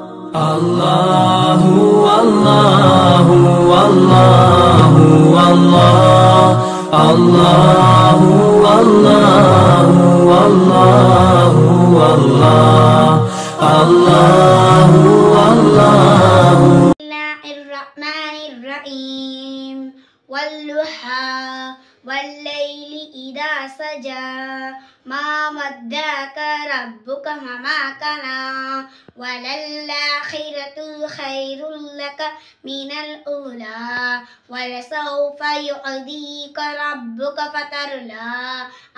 الله والله والله والله الله والله والله والله الله والله الله الرحمن الرحيم والضحى والليل إذا سجى ما ودعك ربك وما وللآخرة خير لك من الأولى ولسوف يعطيك ربك فترضى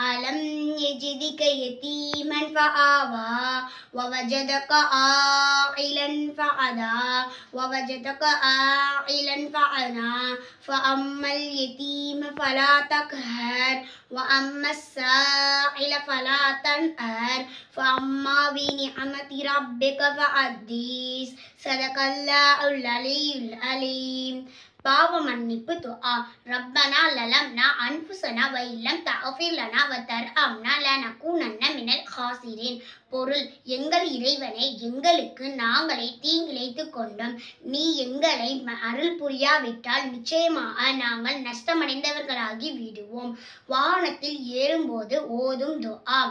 ألم يجدك يتيما فآوى ووجدك عائلا فعدا ووجدك عائلا فعنا فأما اليتيم فلا تقهر وأما السائل فلا تنهر. فأما بنعمة ربك فحدث صدق الله العلي العليم பாவ மன்னிப்பு துஆ ரப்பனா லலம்னா அன்ஃபுசனா வ இல்லம் தஃபிர் லனா வ தர்ஹம்னா லனகூனன்ன மினல் காசிரின் பொருள் எங்கள் இறைவனே எங்களுக்கு நாங்களே தீங்கிழைத்துக் கொண்டோம் நீ எங்களை ம- அருள் புரியாவிட்டால் நிச்சயமாக நாங்கள் நஷ்டமடைந்தவர்களாகி விடுவோம் வானத்தில் ஏறும்போது ஓதும் துஆ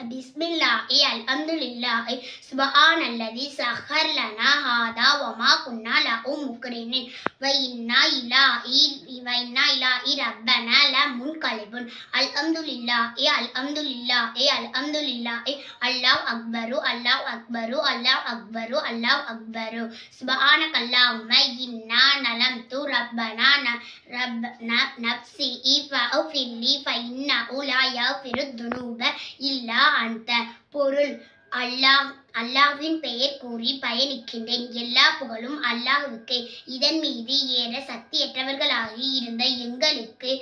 பிஸ்மில்லாஹி அல்ஹம்துலில்லாஹி சுப்ஹானல்லதி சஹர் லனா ஹாதா வமா குன்னா லஹு முக்ரினின். வ இன்னா இலாஹி வ இன்னா இலாஹி ரப்பனா லமுன்கலிபுன் அல்ஹம்துலில்லாஹி அல்ஹம்துலில்லாஹி அல்ஹம்துலில்லாஹி அல்லாஹ் அக்பரு அல்லாஹ் அக்பரு அல்லாஹ் அக்பரு அல்லாஹ் அக்பரு. சுப்ஹானக்கல்லாஹும்ம இன்னா நலம்து ரப்பனா ந- ரப் ந- நப்சி ஃபஅஃபில்லி ஃபஇன்னஹு லா யஃபிரு துனூப இல்லா அந்த பொருள். அல்லாஹ் அல்லாஹ்வின் பெயர் கூறி பயணிக்கின்றேன். எல்லா புகழும் அல்லாஹ்வுக்கே. இதன் மீது ஏற சக்தியற்றவர்களாகி இருந்த எங்களுக்கு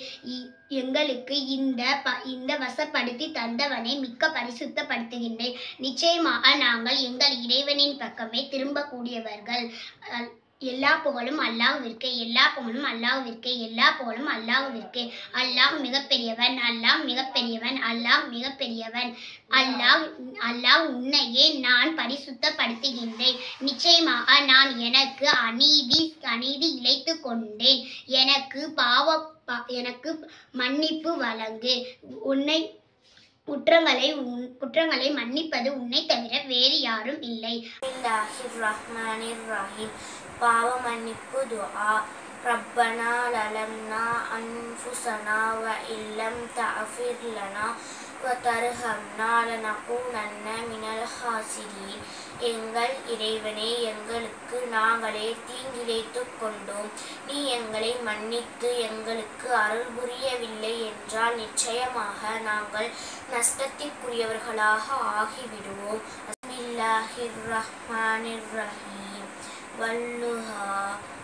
எங்களுக்கு இந்த ப இந்த வசப்படுத்தி தந்தவனை மிக்க பரிசுத்தப்படுத்துகின்றேன். நிச்சயமாக நாங்கள் எங்கள் இறைவனின் பக்கமே திரும்பக்கூடியவர்கள். எல்லா புகழும் அல்லாஹ்விற்கே எல்லா புகழும் அல்லாஹ்விற்கே எல்லா புகழும் அல்லாஹ்விற்கே. அல்லாஹ் மிகப்பெரியவன் அல்லாஹ் மிகப்பெரியவன் அல்லாஹ் மிகப்பெரியவன். அல்லாஹ் அல்லாஹ் உன்னையே நான் பரிசுத்தப்படுத்துகின்றேன். நிச்சயமாக நான் எனக்கு அநீதி அநீதி இழைத்து கொண்டேன். எனக்கு பாவ எனக்கு மன்னிப்பு வழங்கு. உன்னை குற்றங்களை உன் குற்றங்களை மன்னிப்பது உன்னை தவிர வேறு யாரும் இல்லை. பிஸ்மில்லாஹிர் ரஹ்மானிர் ரஹீம் பாவ மன்னிப்பு துஆ. ரப்பனா லலம்னா அன்ஃபுசனா வ இல்லம் தஃபிர் லனா. வ தர்ஹம்னா லனகூனன்ன மினல் ஹாசிரீன் எங்கள் இறைவனே எங்களுக்கு நாங்களே தீங்கிழைத்துக் கொண்டோம். நீ எங்களை மன்னித்து எங்களுக்கு அருள் புரியவில்லை என்றால் நிச்சயமாக நாங்கள் நஷ்டத்திற்குரியவர்களாக ஆகிவிடுவோம். பிஸ்மில்லாஹிர் ரஹ்மானிர் ரஹீம் வல்லுஹா.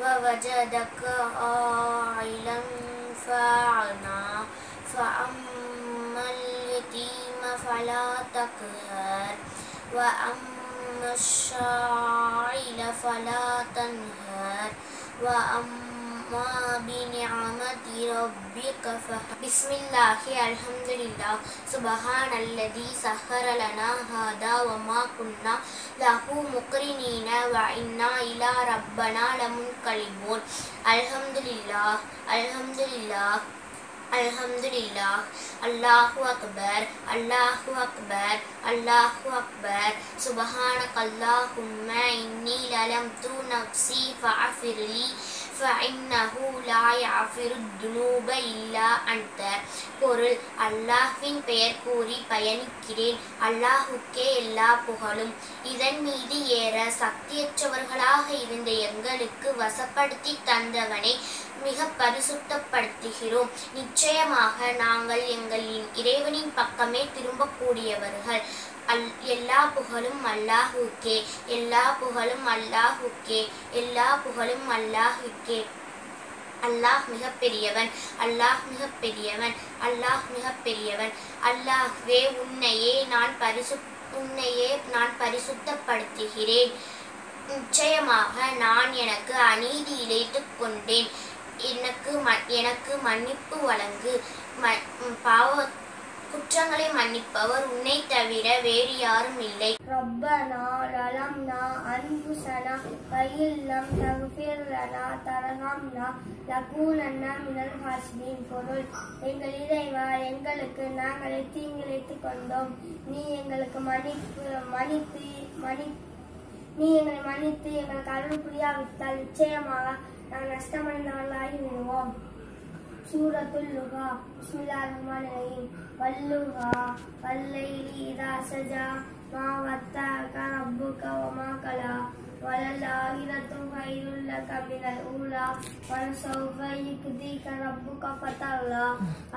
ووجدك عائلا فأغنى فأما اليتيم فلا تقهر. وأما الشاعل فلا تنهر. وأما بنعمة ربك بسم الله الحمد لله سبحان الذي سخر لنا هذا وما كنا له مقرنين وإنا إلى ربنا لمنقلبون. الحمد لله الحمد لله الحمد لله الله أكبر الله أكبر الله أكبر سبحانك اللهم إني ظلمت نفسي فاغفر لي பொருள் அல்லாஹ்வின் பெயர் கூறி பயணிக்கிறேன். அல்லாஹுக்கே எல்லா புகழும். இதன் மீது ஏற சக்தியற்றவர்களாக இருந்த எங்களுக்கு வசப்படுத்தி தந்தவனை மிக பரிசுத்தப்படுத்துகிறோம். நிச்சயமாக நாங்கள் எங்களின் இறைவனின் பக்கமே திரும்பக்கூடியவர்கள். அல் எல்லா புகழும் அல்லாஹுக்கே எல்லா புகழும் அல்லாஹுக்கே எல்லா புகழும் அல்லாஹுக்கே. அல்லாஹ் மிக பெரியவன் அல்லாஹ் மிக பெரியவன் அல்லாஹ் மிக பெரியவன் அல்லாஹ்வே உன்னையே நான் பரிசு உன்னையே நான் பரிசுத்தப்படுத்துகிறேன். நிச்சயமாக நான் எனக்கு அநீதி இழைத்துக் கொண்டேன். எனக்கு ம- எனக்கு மன்னிப்பு வழங்கு. ம பாவ குற்றங்களை மன்னிப்பவர் உன்னை தவிர வேறு யாரும் இல்லை. ரப்பனா ரலம்னா அன்புசனா வயில்லம் தகுபிர்லனா தரகம்னா லகூனன்னா மினல் ஹாஸ்மின் பொருள். எங்கள் இறைவா எங்களுக்கு நாங்களே தீங்கிழைத்துக் கொண்டோம். நீ எங்களுக்கு மன்னிப்பு மன்னித்து மன்னி நீ எங்களை மன்னித்து எங்கள் அருள் புரியாவிட்டால் நிச்சயமாக நாம் நஷ்டமடைந்தவர்களாகி விடுவோம். सूरतुल्लुहा बिस्मिल्लाहिर्रहमानिर्रहीम वल्लुहा वल्लैलि इदा सजा मा वत्ताका रब्बुका वमा कला وللآخرة خير لك من الأولى ولسوف يكديك ربك فترضى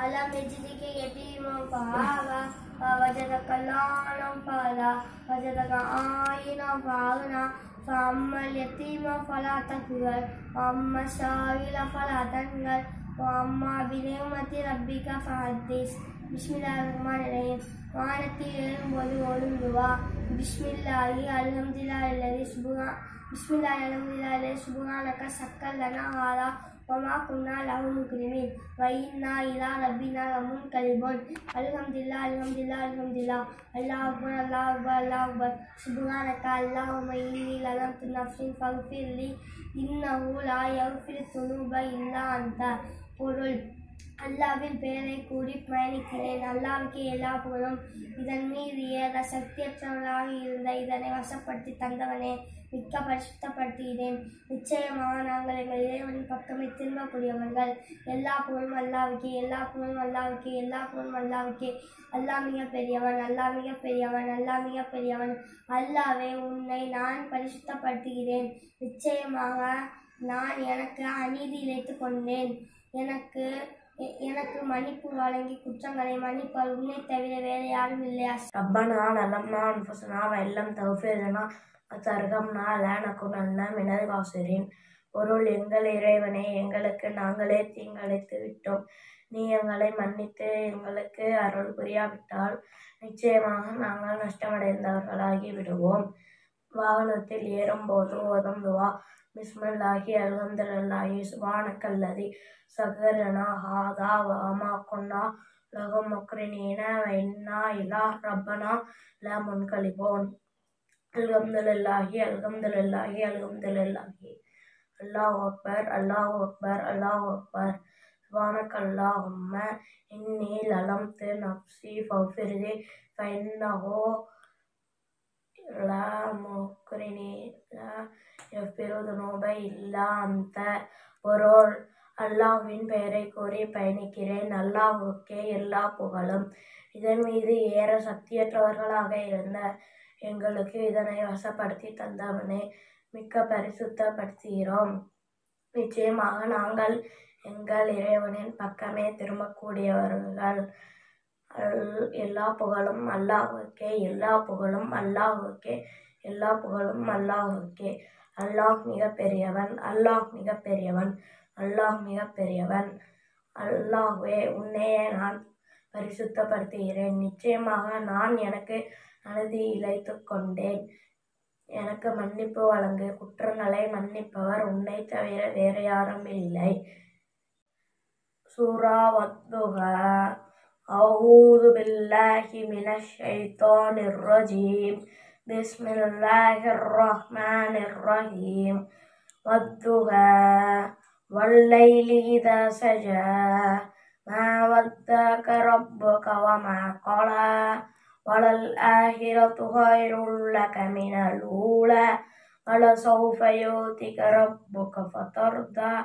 ألم يجدك يتيما فآوى ووجدك لعنا فهدى وجدك عائنا فأغنى فأما اليتيم فلا تكبر وأما السائل فلا تنهر வாம்மா விலேமத்தி ரப்பிகா ஃபஹத்தீஸ் பிஸ்மில்லா ரஹ்மான் ரஹீம் வானத்தில் எழும்போது ஒழுங்குவா. பிஸ்மில்லாஹி அல்ஹம்துல்லா இல்லது சுபுகா பிஸ்மில்லா அலமதுல்லா இல்லது சுபுகானக்க சக்கல் லனா ஹாலா ஒமா குன்னா லஹு முக்ரிமீன். வைன்னா இலா ரப்பினா லமுன் கலிபோன். அல்ஹம்துல்லா அல்ஹம்துல்லா அல்ஹம்துல்லா அல்லாஹ் அக்பர் அல்லாஹ் அக்பர் அல்லாஹ் அக்பர். சுபுகானக்கா அல்லாஹ் மயிலி லலம் துநஃபின் ஃபல்ஃபில்லி இன்னஹு லா யஃபில் துனுப இல்லா அந்த பொருள். அல்லாவின் பெயரை கூறி பயணிக்கிறேன். அல்லாவுக்கு எல்லா புகழும் இதன் மீது ஏற சக்தியற்றவர்களாக இருந்த இதனை வசப்படுத்தி தந்தவனே மிக்க பரிசுத்தப்படுத்துகிறேன். நிச்சயமாக நாங்கள் எங்கள் இறைவனின் பக்கமே திரும்பக்கூடியவர்கள். எல்லா புகழும் அல்லாவுக்கே எல்லா புகழும் அல்லாவுக்கே எல்லா புகழும் அல்லாவுக்கே. அல்லாஹ் மிக பெரியவன் அல்லா மிக பெரியவன் அல்லா மிக பெரியவன் அல்லாவே உன்னை நான் பரிசுத்தப்படுத்துகிறேன். நிச்சயமாக நான் எனக்கு அநீதி இழைத்துக் கொண்டேன். எனக்கு எனக்கு மன்னிப்பு வழங்கி குற்றங்களை மன்னிப்பால் உன்னை தவிர வேறு யாரும் இல்லை. ரப்பனா நல்லம்னா ஃபசனாவ எல்லாம் தௌஃபீதனா தர்கம்னா லேனக்கு நல்லா மினதாசிரின் பொருள் எங்கள் இறைவனை எங்களுக்கு நாங்களே தீங்கழைத்து விட்டோம். நீ எங்களை மன்னித்து எங்களுக்கு அருள் புரியாவிட்டால் நிச்சயமாக நாங்கள் நஷ்டமடைந்தவர்களாகி விடுவோம். வாகனத்தில் ஏறும்போது ஓதும் துவா பிஸ்மில்லாஹி அல்ஹம்துலில்லாஹி சுபானக்கல்லதி சகரனா ஹாதா வாமா கொன்னா லகம் முக்ரினீன வைன்னா இலா ரப்பனா ல முன்கலிபோன். அல்ஹம்துலில்லாஹி அல்ஹம்துலில்லாஹி அல்ஹம்துலில்லாஹி. அல்லாஹ் அக்பர் அல்லாஹ் அக்பர் அல்லாஹ் அக்பர். சுபானக் அல்லாஹும்ம இன்னி லலம்து நப்சி ஃபஃபிர்லி ஃபைன்னஹோ லா முக்ரினி லா யஃபிரு துனூப இல்லா அந்த பொருள் அல்லாஹ்வின் பெயரை கூறி பயணிக்கிறேன். அல்லாஹ்வுக்கே எல்லா புகழும். இதன் மீது ஏற சக்தியற்றவர்களாக இருந்த எங்களுக்கு இதனை வசப்படுத்தி தந்தவனே மிக்க பரிசுத்தப்படுத்துகிறோம். நிச்சயமாக நாங்கள் எங்கள் இறைவனின் பக்கமே திரும்பக்கூடியவர்கள். எல்லா புகழும் அல்லாஹ்வுக்கே எல்லா புகழும் அல்லாஹ்வுக்கே எல்லா புகழும் அல்லாஹ்வுக்கே அல்லாஹ் மிக பெரியவன் அல்லாஹ் மிக பெரியவன் அல்லாஹ் மிக பெரியவன் அல்லாஹ்வே உன்னையே நான் பரிசுத்தப்படுத்துகிறேன். நிச்சயமாக நான் எனக்கு அநீதி இழைத்து கொண்டேன். எனக்கு மன்னிப்பு வழங்கு. குற்றங்களை மன்னிப்பவர் உன்னை தவிர வேறு யாரும் இல்லை சூரா வத்துகா أعوذ بالله من الشيطان الرجيم. بسم الله الرحمن الرحيم. والضحى والليل إذا سجى. ما ودك ربك وما قلى. وللآخرة خير لك من الأولى. ولسوف يؤتك ربك فترضى.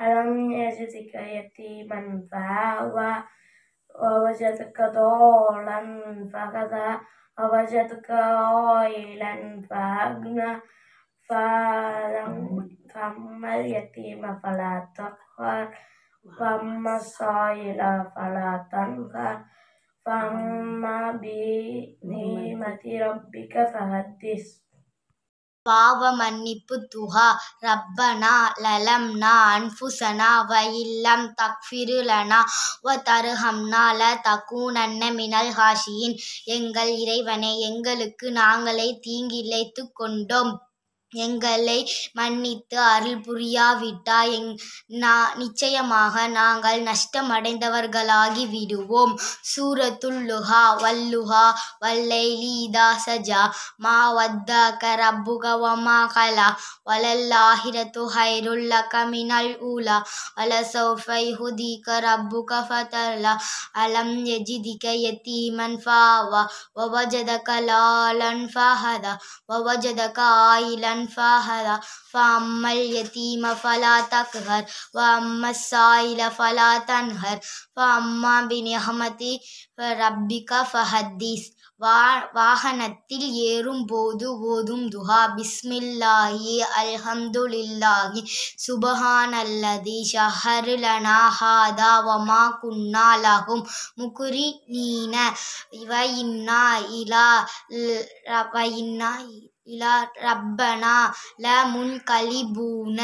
ألم يجدك يتيما فآوى. ووجدك ضالا فهدى ووجدك عائلا فأغنى فلم- فأما اليتيم فلا تقهر وأما السائل فلا تنهر فأما بنعمة ربك فحدث பாவ மன்னிப்பு துஹா ரப்பனா லலம்னா அன்புசனா வ இல்லம் லனா வ தருஹம்னா ல தகூனன்ன மினல் ஹாஷியின் எங்கள் இறைவனே எங்களுக்கு நாங்களே தீங்கிழைத்து கொண்டோம். எங்களை மன்னித்து அருள் புரியாவிட்டா எங் நான் நிச்சயமாக நாங்கள் நஷ்டமடைந்தவர்களாகி விடுவோம். சூரத்துல் லுஹா வல்லுஹா லீதா சஜா மா வத்த கரப்புகவமா கலா வலல்லாஹிர துஹைருல்ல கமினல் ஊலா வல சௌஃபை ஹுதி கரப்பு கஃபதலா அலம் எஜிதிக யத்தீமன் ஃபாவா வவஜத கலாலன் ஃபஹதா வவஜத ஆயிலன் فهدى فأما اليتيم فلا تقهر وأما السائل فلا تنهر فأما بنعمة ربك فحدث வா வாகனத்தில் ஏறும்போது ஓதும் துஹா பிஸ்மில்லாஹி அல்ஹம்துலில்லாஹி சுபஹானல்லதி ஷஹர் லனா ஹாதா வமா குன்னா லஹும் முகுரினீன வ இன்னா இலா வ இன்னா இலா ரப்பனா ல முன்கலிபூன.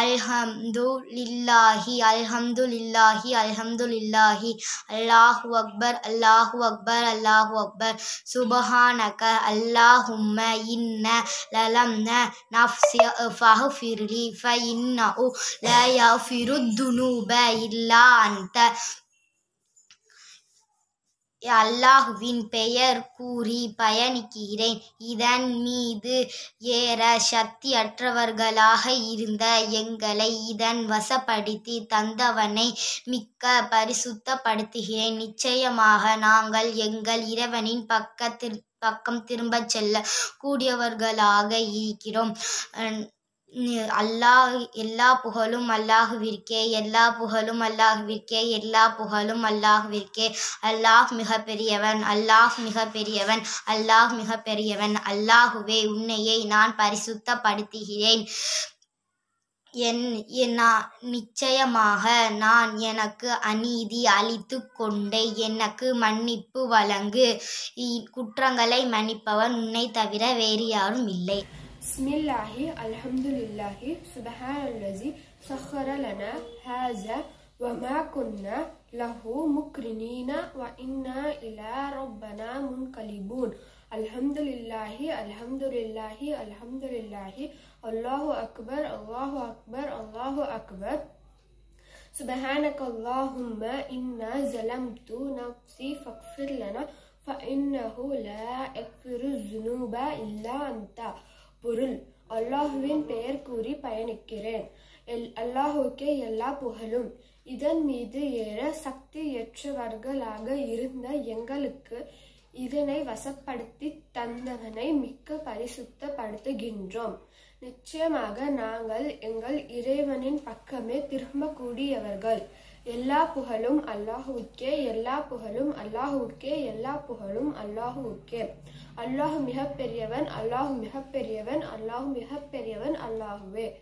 அல்ஹம்து லில்லாஹி அல்ஹம்து லில்லாஹி அல்ஹம்து லில்லாஹி அல்லாஹு அக்பர் அல்லாஹு அக்பர் அல்லாஹு அக்பர். சுபஹானக அல்லாஹும்ம இன்ன லலம்ன நஃப்ஸி ஃபஹ்ஃபிர்லி ஃப இன்னஹு லா யஃபிரு துனூப இல்லா அந்த அல்லாஹுவின் பெயர் கூறி பயணிக்கிறேன். இதன் மீது ஏற சக்தியற்றவர்களாக இருந்த எங்களை இதன் வசப்படுத்தி தந்தவனை மிக்க பரிசுத்தப்படுத்துகிறேன். நிச்சயமாக நாங்கள் எங்கள் இறைவனின் பக்கத்தில் பக்கம் திரும்பச் செல்ல கூடியவர்களாக இருக்கிறோம் அல்லாஹ் எல்லா புகழும் அல்லாஹுவிற்கே எல்லா புகழும் அல்லாஹுவிற்கே எல்லா புகழும் அல்லாஹுவிற்கே. அல்லாஹ் மிக பெரியவன் அல்லாஹ் மிக பெரியவன் அல்லாஹ் மிக பெரியவன் அல்லாஹுவே உன்னையே நான் பரிசுத்தப்படுத்துகிறேன். என் நான் நிச்சயமாக நான் எனக்கு அநீதி அழித்து கொண்டே எனக்கு மன்னிப்பு வழங்கு. குற்றங்களை மன்னிப்பவன் உன்னை தவிர வேறு யாரும் இல்லை. بسم الله الحمد لله سبحان الذي سخر لنا هذا وما كنا له مقرنين وإنا إلى ربنا منقلبون الحمد لله الحمد لله الحمد لله الله أكبر الله أكبر الله أكبر سبحانك اللهم إنا ظلمت نفسي فاغفر لنا فإنه لا يغفر الذنوب إلا أنت பொருள். அல்லாஹுவின் பெயர் கூறி பயணிக்கிறேன். எல் அல்லாஹுக்கே எல்லா புகழும். இதன் மீது ஏற சக்தியற்றவர்களாக இருந்த எங்களுக்கு இதனை வசப்படுத்தி தந்தவனை மிக்க பரிசுத்தப்படுத்துகின்றோம். நிச்சயமாக நாங்கள் எங்கள் இறைவனின் பக்கமே திரும்பக்கூடியவர்கள். எல்லா புகழும் அல்லாஹுவுக்கே எல்லா புகழும் அல்லாஹுவுக்கே எல்லா புகழும் அல்லாஹுவுக்கே. அல்லாஹு மிக அல்லாஹு மிகப்பெரியவன் அல்லாஹு மிக பெரியவன் அல்லாஹுவே.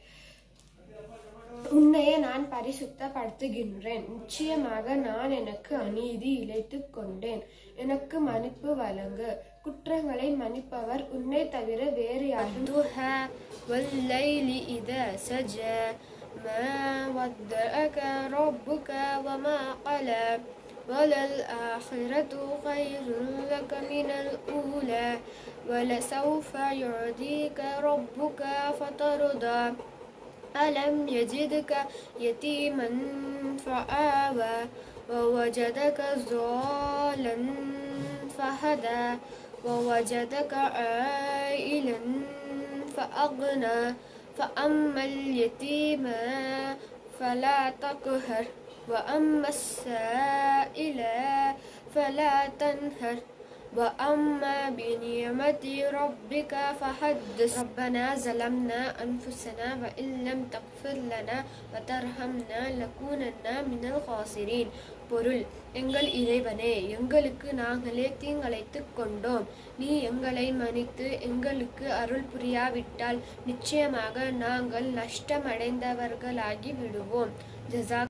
உன்னையே நான் பரிசுத்தப்படுத்துகின்றேன். நிச்சயமாக நான் எனக்கு அநீதி இழைத்து கொண்டேன். எனக்கு மன்னிப்பு வழங்கு. குற்றங்களை மன்னிப்பவர் உன்னை தவிர வேறு யாரும் ما ودعك ربك وما قلى وللآخرة خير لك من الأولى ولسوف يعطيك ربك فترضى. ألم يجدك يتيما فآوى ووجدك ضالا فهدى ووجدك عائلا فأغنى. فأما اليتيم فلا تقهر وأما السائل فلا تنهر. وأما بنعمة ربك فحدث ربنا ظلمنا أنفسنا وإن لم تغفر لنا وترحمنا لكونن من الخاسرين பொருள் எங்கள் இறைவனே எங்களுக்கு நாங்களே தீங்கிழைத்துக் கொண்டோம் நீ எங்களை மன்னித்து எங்களுக்கு அருள் புரியாவிட்டால் நிச்சயமாக நாங்கள் நஷ்டமடைந்தவர்களாகி விடுவோம் ஜசா